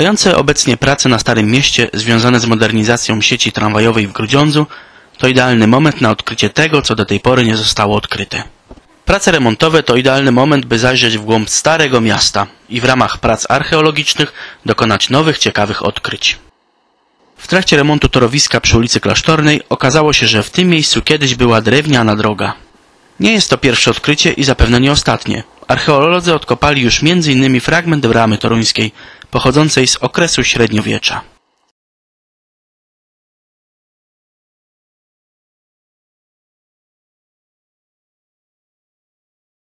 Trwające obecnie prace na Starym Mieście związane z modernizacją sieci tramwajowej w Grudziądzu to idealny moment na odkrycie tego, co do tej pory nie zostało odkryte. Prace remontowe to idealny moment, by zajrzeć w głąb Starego Miasta i w ramach prac archeologicznych dokonać nowych, ciekawych odkryć. W trakcie remontu torowiska przy ulicy Klasztornej okazało się, że w tym miejscu kiedyś była drewniana droga. Nie jest to pierwsze odkrycie i zapewne nie ostatnie. Archeolodzy odkopali już m.in. fragment bramy toruńskiej, pochodzącej z okresu średniowiecza.